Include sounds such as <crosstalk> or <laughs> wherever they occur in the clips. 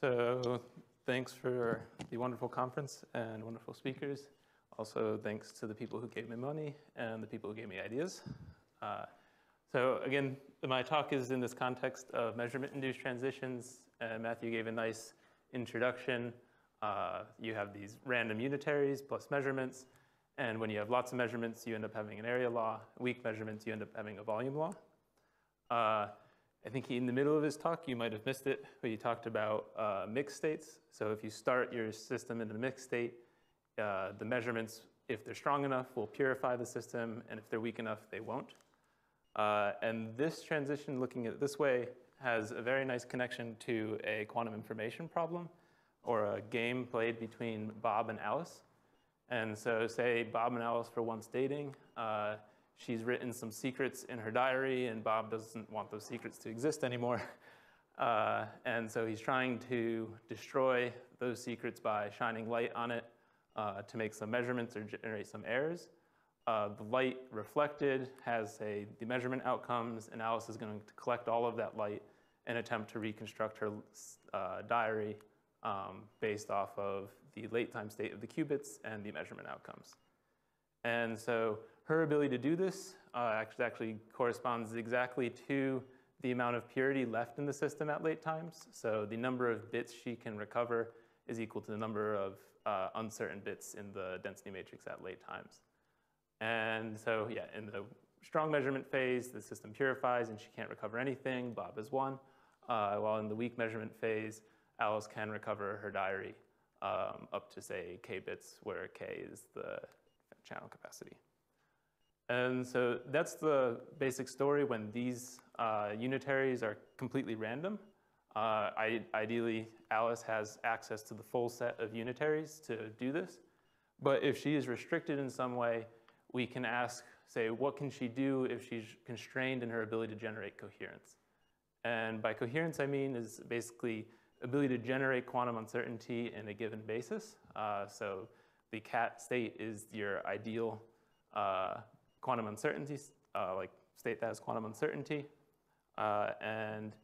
So thanks for the wonderful conference and wonderful speakers. Also, thanks to the people who gave me money and the people who gave me ideas. Uh, so again, my talk is in this context of measurement-induced transitions. And Matthew gave a nice introduction. Uh, you have these random unitaries plus measurements. And when you have lots of measurements, you end up having an area law. Weak measurements, you end up having a volume law. Uh, I think in the middle of his talk, you might have missed it, but he talked about uh, mixed states. So if you start your system in a mixed state, uh, the measurements, if they're strong enough, will purify the system, and if they're weak enough, they won't. Uh, and this transition, looking at it this way, has a very nice connection to a quantum information problem or a game played between Bob and Alice. And so say Bob and Alice were once dating. She's written some secrets in her diary, and Bob doesn't want those secrets to exist anymore. <laughs> Uh, and so he's trying to destroy those secrets by shining light on it uh, to make some measurements or generate some errors. Uh, the light reflected has a, the measurement outcomes, and Alice is going to collect all of that light and attempt to reconstruct her uh, diary um, based off of the late time state of the qubits and the measurement outcomes. And so her ability to do this uh, actually, corresponds exactly to the amount of purity left in the system at late times. So the number of bits she can recover is equal to the number of uh, uncertain bits in the density matrix at late times. And so, yeah, in the strong measurement phase, the system purifies and she can't recover anything. Bob is one. Uh, while in the weak measurement phase, Alice can recover her diary um, up to, say, k bits, where k is the channel capacity. And so that's the basic story when these uh, unitaries are completely random. Uh, I, ideally, Alice has access to the full set of unitaries to do this. But if she is restricted in some way, we can ask, say, what can she do if she's constrained in her ability to generate coherence? And by coherence, I mean is basically ability to generate quantum uncertainty in a given basis. Uh, so the cat state is your ideal uh, quantum uncertainty, uh, like state that has quantum uncertainty. Uh, and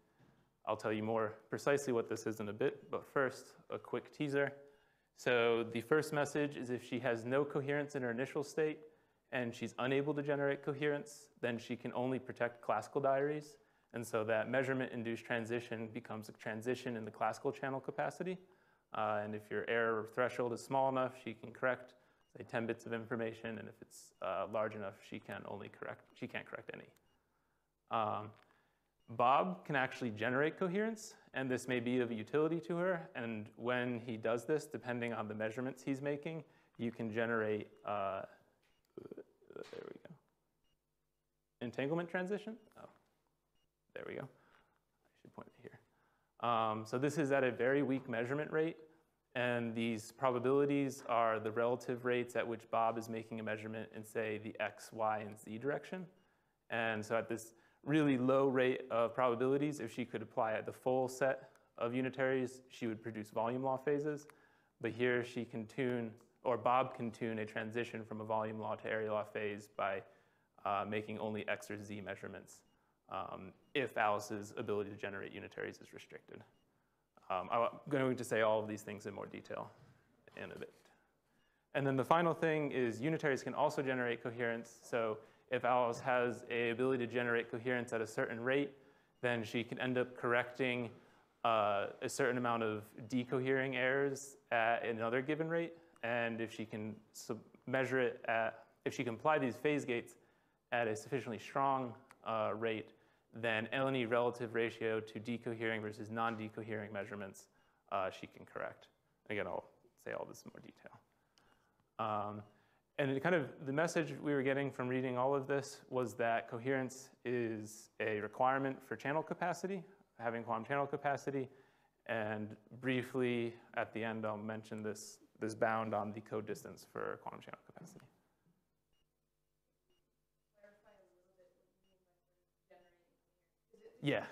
I'll tell you more precisely what this is in a bit, but first, a quick teaser. So the first message is if she has no coherence in her initial state and she's unable to generate coherence, then she can only protect classical diaries. And so that measurement-induced transition becomes a transition in the classical channel capacity. Uh, and if your error threshold is small enough, she can correct, say, 10 bits of information. And if it's uh, large enough, she can only correct, she can't correct any. Um, Bob can actually generate coherence, and this may be of utility to her. And when he does this, depending on the measurements he's making, you can generate, uh, there we go, entanglement transition. Oh. There we go. I should point it here. Um, so this is at a very weak measurement rate. And these probabilities are the relative rates at which Bob is making a measurement in, say, the x, y, and z direction. And so at this really low rate of probabilities, if she could apply the full set of unitaries, she would produce volume law phases. But here she can tune, or Bob can tune a transition from a volume law to area law phase by uh, making only x or z measurements um, if Alice's ability to generate unitaries is restricted. Um, I'm going to say all of these things in more detail in a bit. And then the final thing is unitaries can also generate coherence. So if Alice has a ability to generate coherence at a certain rate, then she can end up correcting uh, a certain amount of decohering errors at another given rate. And if she can measure it at, if she can apply these phase gates at a sufficiently strong uh, rate, then LNE relative ratio to decohering versus non-decohering measurements uh, she can correct. Again, I'll say all this in more detail. Um, and kind of the message we were getting from reading all of this was that coherence is a requirement for channel capacity, having quantum channel capacity. And briefly at the end, I'll mention this, this bound on the code distance for quantum channel capacity. Yeah. My picture is that if you apply a unitary gate to something mixed, it doesn't unmix itself.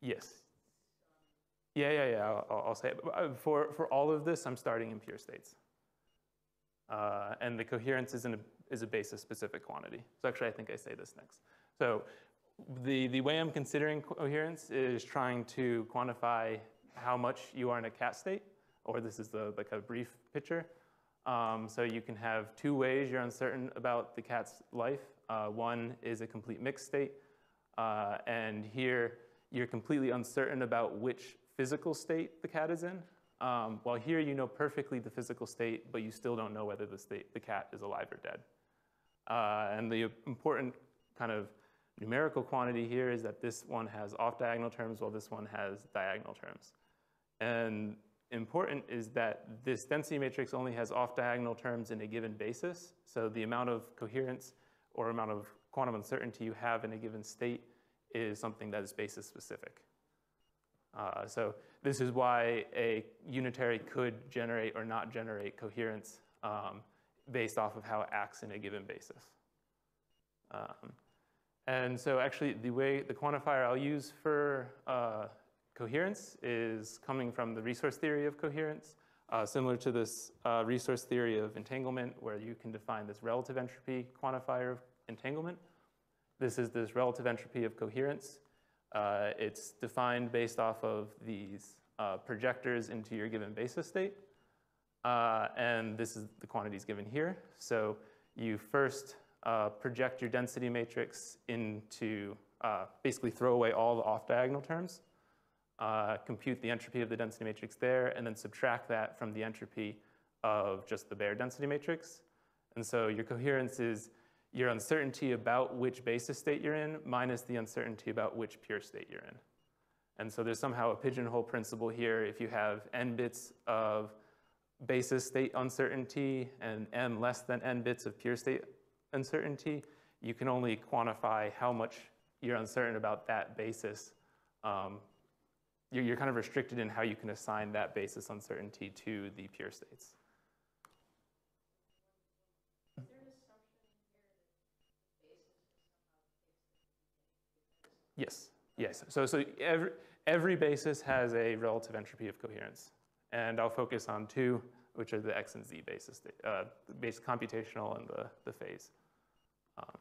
Yes. Yeah, yeah, yeah, I'll, I'll say it. Uh, for, for all of this, I'm starting in pure states. Uh, and the coherence is, in a, is a basis-specific quantity. So actually, I think I say this next. So the, the way I'm considering coherence is trying to quantify how much you are in a cat state, or this is the like a brief picture. Um, so you can have two ways you're uncertain about the cat's life. Uh, one is a complete mixed state, uh, and here you're completely uncertain about which physical state the cat is in. Um, while here you know perfectly the physical state, but you still don't know whether the, state, the cat is alive or dead. Uh, and the important kind of numerical quantity here is that this one has off-diagonal terms while this one has diagonal terms. And important is that this density matrix only has off-diagonal terms in a given basis. So the amount of coherence or amount of quantum uncertainty you have in a given state is something that is basis specific. Uh, so this is why a unitary could generate or not generate coherence um, based off of how it acts in a given basis. Um, and so actually the way the quantifier I'll use for uh, coherence is coming from the resource theory of coherence, uh, similar to this uh, resource theory of entanglement where you can define this relative entropy quantifier of entanglement. This is this relative entropy of coherence. Uh, it's defined based off of these uh, projectors into your given basis state. Uh, and this is the quantities given here. So you first uh, project your density matrix into, basically throw away all the off-diagonal terms, uh, compute the entropy of the density matrix there, and then subtract that from the entropy of just the bare density matrix. And so your coherence is your uncertainty about which basis state you're in minus the uncertainty about which pure state you're in. And so there's somehow a pigeonhole principle here. If you have n bits of basis state uncertainty and n less than n bits of pure state uncertainty, you can only quantify how much you're uncertain about that basis. Um, you're, you're kind of restricted in how you can assign that basis uncertainty to the pure states. Yes, yes. So, so every, every basis has a relative entropy of coherence. And I'll focus on two, which are the x and z basis, uh, the base computational and the, the phase. Um,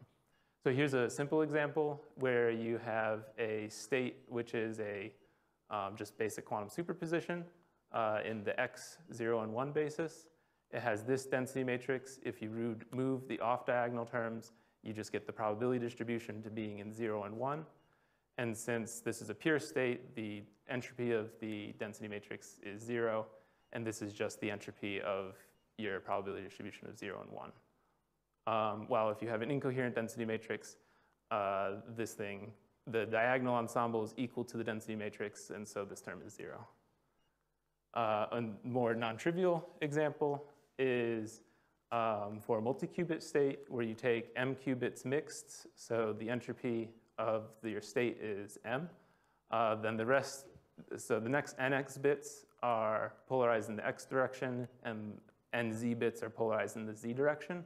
so here's a simple example where you have a state which is a um, just basic quantum superposition uh, in the x, 0, and 1 basis. It has this density matrix. If you move the off-diagonal terms, you just get the probability distribution to being in 0 and 1. And since this is a pure state, the entropy of the density matrix is zero, and this is just the entropy of your probability distribution of zero and one. Um, while if you have an incoherent density matrix, uh, this thing, the diagonal ensemble is equal to the density matrix, and so this term is zero. Uh, a more non-trivial example is um, for a multi-qubit state where you take m qubits mixed, so the entropy of the, your state is m. Uh, then the rest, so the next nx bits are polarized in the x direction, and nz bits are polarized in the z direction.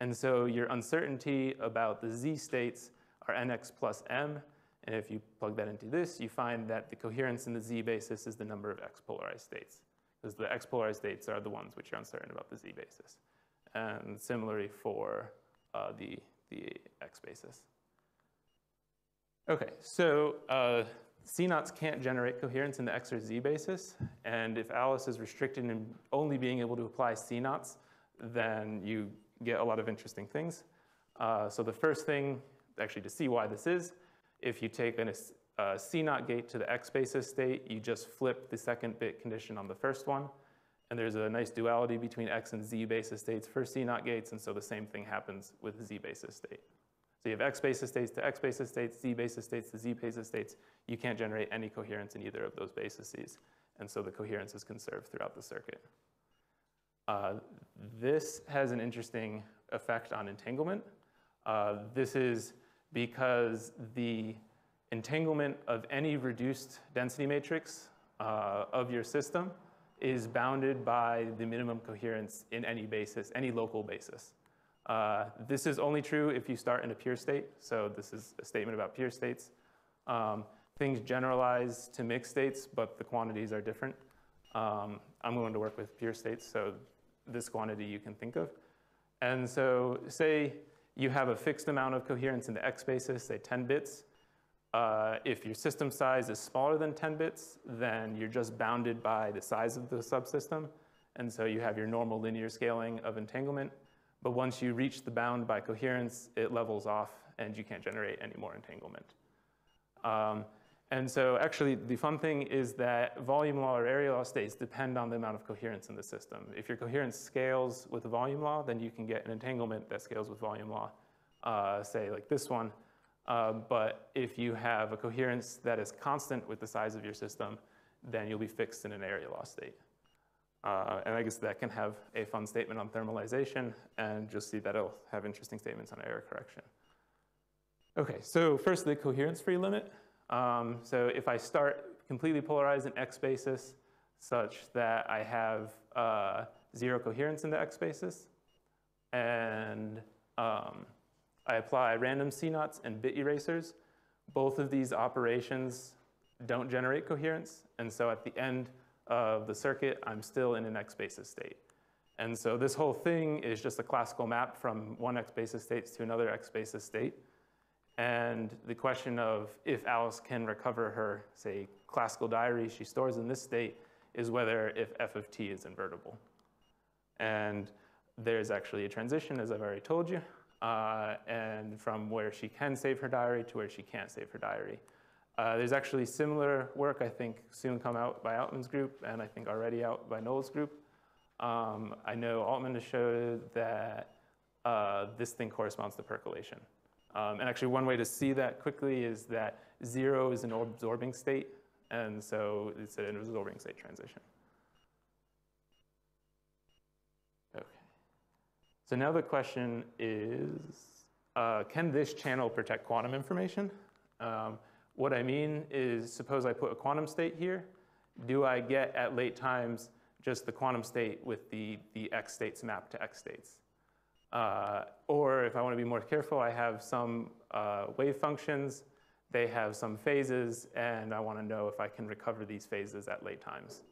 And so your uncertainty about the z states are nx plus m, and if you plug that into this, you find that the coherence in the z basis is the number of x polarized states, because the x polarized states are the ones which you're uncertain about the z basis. And similarly for uh, the, the x basis. Okay, so uh, CNOTs can't generate coherence in the X or Z basis, and if Alice is restricted in only being able to apply CNOTs, then you get a lot of interesting things. Uh, so the first thing, actually to see why this is, if you take an, a CNOT gate to the X basis state, you just flip the second bit condition on the first one, and there's a nice duality between X and Z basis states for C CNOT gates, and so the same thing happens with Z basis state. So you have X basis states to X basis states, Z basis states to Z basis states. You can't generate any coherence in either of those bases. And so the coherence is conserved throughout the circuit. Uh, this has an interesting effect on entanglement. Uh, this is because the entanglement of any reduced density matrix uh, of your system is bounded by the minimum coherence in any basis, any local basis. Uh, this is only true if you start in a pure state. So this is a statement about pure states. Um, things generalize to mixed states, but the quantities are different. Um, I'm going to work with pure states, so this quantity you can think of. And so say you have a fixed amount of coherence in the X basis, say 10 bits. Uh, if your system size is smaller than 10 bits, then you're just bounded by the size of the subsystem. And so you have your normal linear scaling of entanglement. But once you reach the bound by coherence, it levels off and you can't generate any more entanglement. Um, and so actually the fun thing is that volume law or area law states depend on the amount of coherence in the system. If your coherence scales with the volume law, then you can get an entanglement that scales with volume law, uh, say like this one. Uh, but if you have a coherence that is constant with the size of your system, then you'll be fixed in an area law state. Uh, and I guess that can have a fun statement on thermalization, and you'll see that it'll have interesting statements on error correction. Okay, so first the coherence-free limit. Um, so if I start completely polarized in X basis such that I have uh, zero coherence in the X basis, and um, I apply random CNOTs and bit erasers, both of these operations don't generate coherence, and so at the end of the circuit, I'm still in an X basis state. And so this whole thing is just a classical map from one X basis state to another X basis state. And the question of if Alice can recover her, say, classical diary she stores in this state is whether if f of t is invertible. And there's actually a transition, as I've already told you, uh, and from where she can save her diary to where she can't save her diary. Uh, there's actually similar work, I think, soon come out by Altman's group, and I think already out by Noel's group. Um, I know Altman has showed that uh, this thing corresponds to percolation. Um, and actually, one way to see that quickly is that zero is an absorbing state, and so it's an absorbing state transition. Okay. So now the question is, uh, can this channel protect quantum information? Um, what I mean is, suppose I put a quantum state here. Do I get at late times just the quantum state with the, the x states mapped to x states? Uh, or if I want to be more careful, I have some uh, wave functions, they have some phases, and I want to know if I can recover these phases at late times.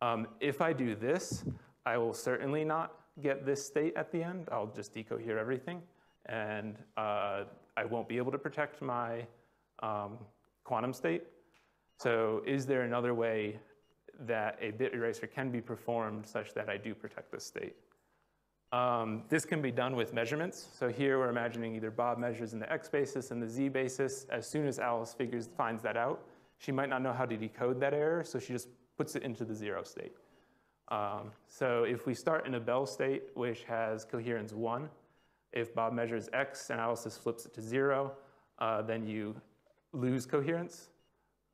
Um, if I do this, I will certainly not get this state at the end. I'll just decohere everything, and uh, I won't be able to protect my um, quantum state. So is there another way that a bit eraser can be performed such that I do protect this state? Um, this can be done with measurements. So here we're imagining either Bob measures in the x basis and the z basis. As soon as Alice figures finds that out, she might not know how to decode that error, so she just puts it into the zero state. Um, so if we start in a Bell state, which has coherence one, if Bob measures x and Alice just flips it to zero, uh, then you lose coherence.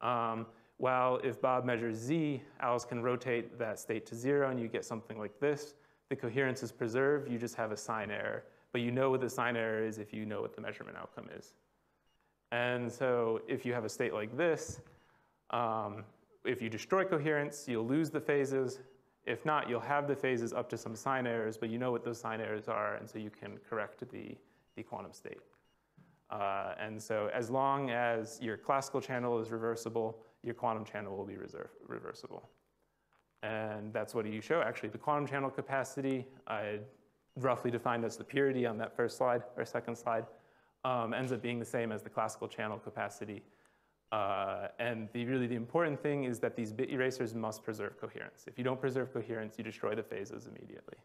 Um, while if Bob measures z, Alice can rotate that state to zero and you get something like this the coherence is preserved, you just have a sign error. But you know what the sign error is if you know what the measurement outcome is. And so if you have a state like this, um, if you destroy coherence, you'll lose the phases. If not, you'll have the phases up to some sign errors, but you know what those sign errors are, and so you can correct the, the quantum state. Uh, and so as long as your classical channel is reversible, your quantum channel will be reversible. And that's what you show. Actually, the quantum channel capacity, roughly defined as the purity on that first slide or second slide, um, ends up being the same as the classical channel capacity. Uh, and the, really the important thing is that these bit erasers must preserve coherence. If you don't preserve coherence, you destroy the phases immediately.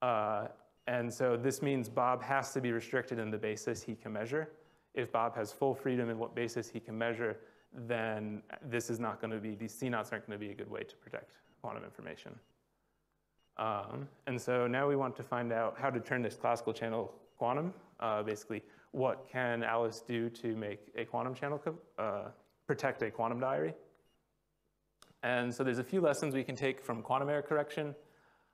Uh, and so this means Bob has to be restricted in the basis he can measure. If Bob has full freedom in what basis he can measure, then this is not going to be, these CNOTs aren't going to be a good way to protect quantum information. Um, and so now we want to find out how to turn this classical channel quantum. Uh, basically, what can Alice do to make a quantum channel, uh, protect a quantum diary? And so there's a few lessons we can take from quantum error correction.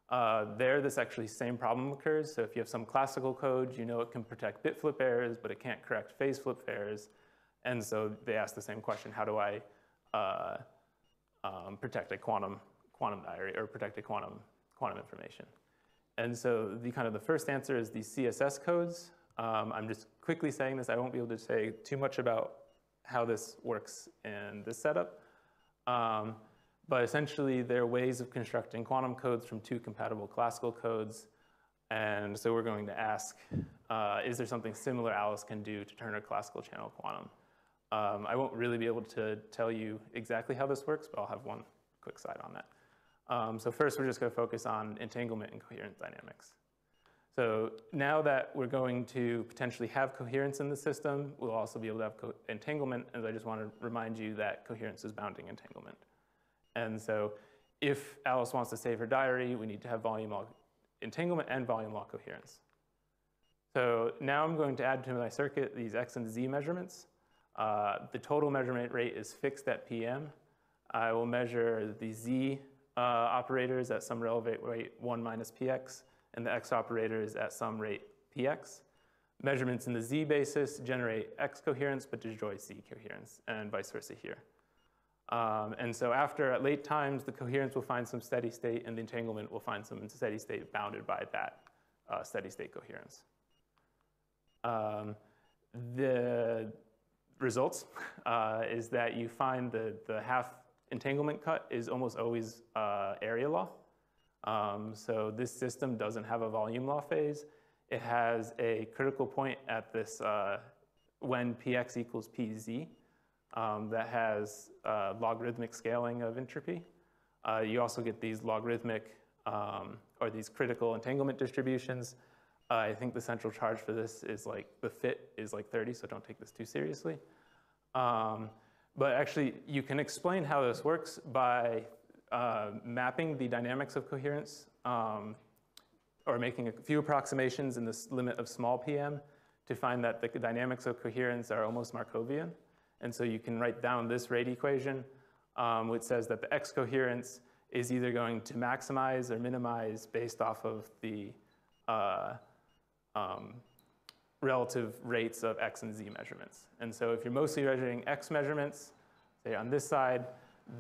Uh, there, this actually same problem occurs. So if you have some classical code, you know it can protect bit flip errors, but it can't correct phase flip errors. And so they ask the same question, how do I uh, um, protect a quantum, quantum diary or protect a quantum, quantum information? And so the kind of the first answer is the CSS codes. Um, I'm just quickly saying this. I won't be able to say too much about how this works in this setup. Um, but essentially they're ways of constructing quantum codes from two compatible classical codes. And so we're going to ask, uh, is there something similar Alice can do to turn a classical channel quantum? Um, I won't really be able to tell you exactly how this works, but I'll have one quick slide on that. Um, so first, we're just going to focus on entanglement and coherence dynamics. So now that we're going to potentially have coherence in the system, we'll also be able to have entanglement, and I just want to remind you that coherence is bounding entanglement. And so if Alice wants to save her diary, we need to have volume law entanglement and volume law coherence. So now I'm going to add to my circuit these x and z measurements. Uh, the total measurement rate is fixed at PM. I will measure the z uh, operators at some relevant rate 1 minus px, and the x operators at some rate px. Measurements in the z basis generate x coherence but destroy z coherence, and vice versa here. Um, and so after at late times, the coherence will find some steady state and the entanglement will find some steady state bounded by that uh, steady state coherence. Um, the results <laughs> uh, is that you find the, the half entanglement cut is almost always uh, area law. Um, so this system doesn't have a volume law phase. It has a critical point at this uh, when px equals pz um, that has uh, logarithmic scaling of entropy. Uh, you also get these logarithmic um, or these critical entanglement distributions. Uh, I think the central charge for this is like the fit is like 30, so don't take this too seriously. Um, but actually, you can explain how this works by uh, mapping the dynamics of coherence um, or making a few approximations in this limit of small pm to find that the dynamics of coherence are almost Markovian. And so you can write down this rate equation, um, which says that the x coherence is either going to maximize or minimize based off of the uh, um, relative rates of x and z measurements. And so if you're mostly measuring x measurements, say on this side,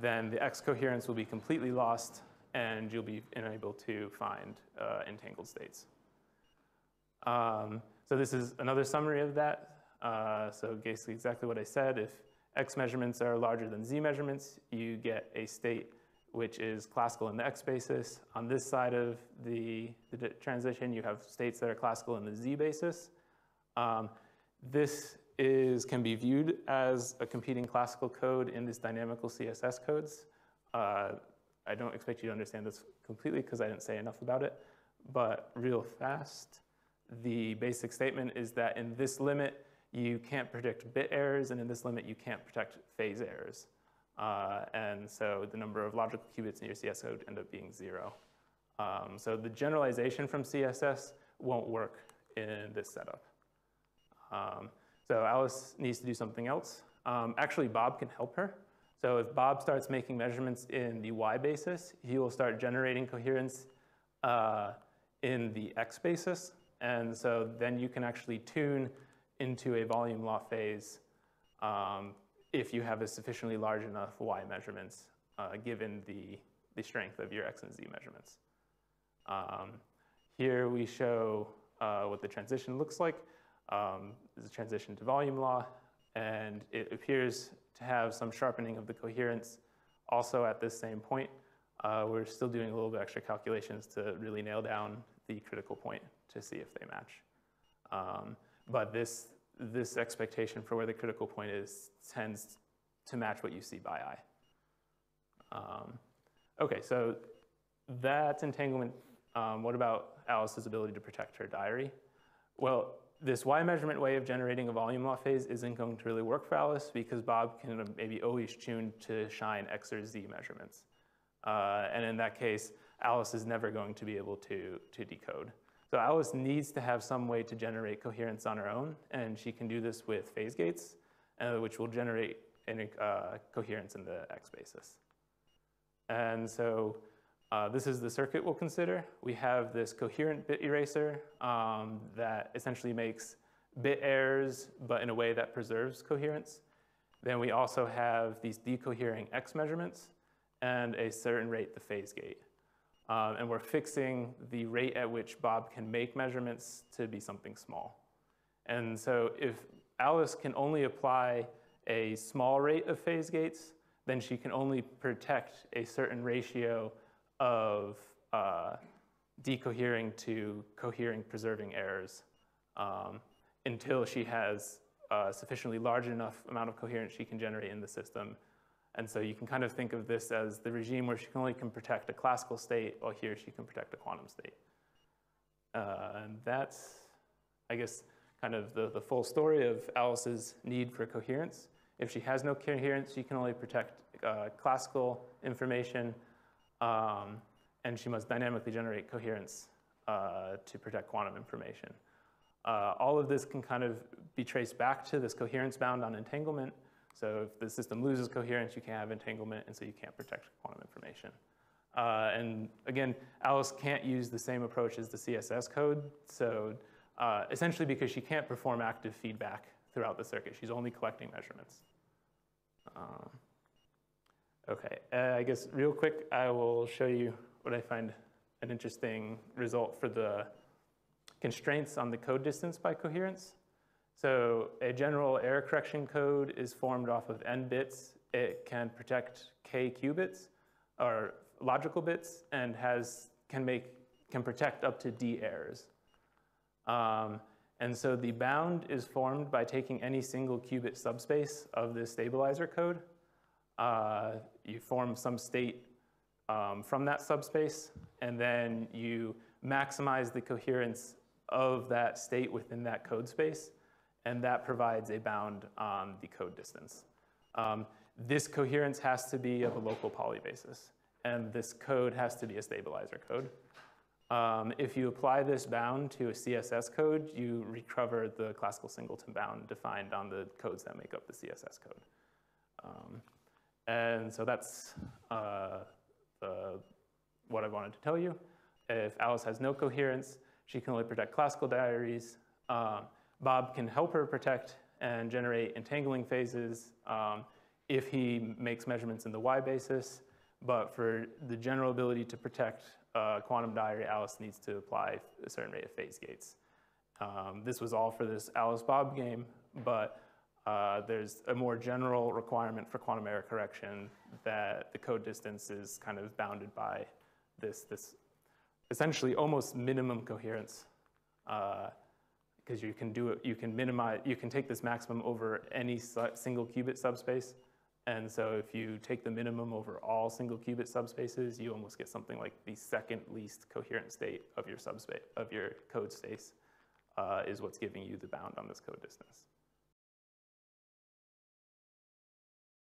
then the x coherence will be completely lost and you'll be unable to find uh, entangled states. Um, so this is another summary of that. Uh, so basically exactly what I said, if x measurements are larger than z measurements, you get a state which is classical in the x basis. On this side of the, the transition, you have states that are classical in the z basis. Um, this is, can be viewed as a competing classical code in these dynamical CSS codes. Uh, I don't expect you to understand this completely because I didn't say enough about it, but real fast, the basic statement is that in this limit, you can't predict bit errors, and in this limit, you can't protect phase errors. Uh, and so the number of logical qubits in your CSS code end up being zero. Um, so the generalization from CSS won't work in this setup. Um, so Alice needs to do something else. Um, actually, Bob can help her. So if Bob starts making measurements in the y basis, he will start generating coherence uh, in the x basis. And so then you can actually tune into a volume law phase um, if you have a sufficiently large enough y measurements uh, given the, the strength of your x and z measurements. Um, here we show uh, what the transition looks like. Um, this is a transition to volume law, and it appears to have some sharpening of the coherence also at this same point. Uh, we're still doing a little bit extra calculations to really nail down the critical point to see if they match. Um, but this, this expectation for where the critical point is tends to match what you see by eye. Um, okay, so that's entanglement. Um, what about Alice's ability to protect her diary? Well, this Y measurement way of generating a volume law phase isn't going to really work for Alice because Bob can maybe always tune to shine X or Z measurements. Uh, and in that case, Alice is never going to be able to, to decode. So Alice needs to have some way to generate coherence on her own, and she can do this with phase gates, uh, which will generate uh, coherence in the X basis. And so uh, this is the circuit we'll consider. We have this coherent bit eraser um, that essentially makes bit errors, but in a way that preserves coherence. Then we also have these decohering X measurements and a certain rate, the phase gate. Um, and we're fixing the rate at which Bob can make measurements to be something small. And so if Alice can only apply a small rate of phase gates, then she can only protect a certain ratio of uh, decohering to cohering preserving errors um, until she has a sufficiently large enough amount of coherence she can generate in the system. And so you can kind of think of this as the regime where she can only can protect a classical state, while here she can protect a quantum state. Uh, and that's, I guess, kind of the, the full story of Alice's need for coherence. If she has no coherence, she can only protect uh, classical information, um, and she must dynamically generate coherence uh, to protect quantum information. Uh, all of this can kind of be traced back to this coherence bound on entanglement. So if the system loses coherence, you can't have entanglement, and so you can't protect quantum information. Uh, and again, Alice can't use the same approach as the CSS code. So uh, essentially because she can't perform active feedback throughout the circuit. She's only collecting measurements. Um, okay, uh, I guess real quick, I will show you what I find an interesting result for the constraints on the code distance by coherence. So a general error correction code is formed off of n bits. It can protect k qubits or logical bits and has can make can protect up to d errors. Um, and so the bound is formed by taking any single qubit subspace of this stabilizer code. Uh, you form some state um, from that subspace, and then you maximize the coherence of that state within that code space, and that provides a bound on the code distance. Um, this coherence has to be of a local Pauli basis, and this code has to be a stabilizer code. Um, if you apply this bound to a CSS code, you recover the classical Singleton bound defined on the codes that make up the CSS code. Um, and so that's uh, what I wanted to tell you. If Alice has no coherence, she can only protect classical diaries. Um, Bob can help her protect and generate entangling phases um, if he makes measurements in the Y basis. But for the general ability to protect uh, quantum diary, Alice needs to apply a certain rate of phase gates. Um, this was all for this Alice Bob game, but uh, there's a more general requirement for quantum error correction that the code distance is kind of bounded by this, this essentially almost minimum coherence. Because you can do it, you can minimize, you can take this maximum over any single qubit subspace, and so if you take the minimum over all single qubit subspaces, you almost get something like the second least coherent state of your subspace, of your code space, uh, is what's giving you the bound on this code distance.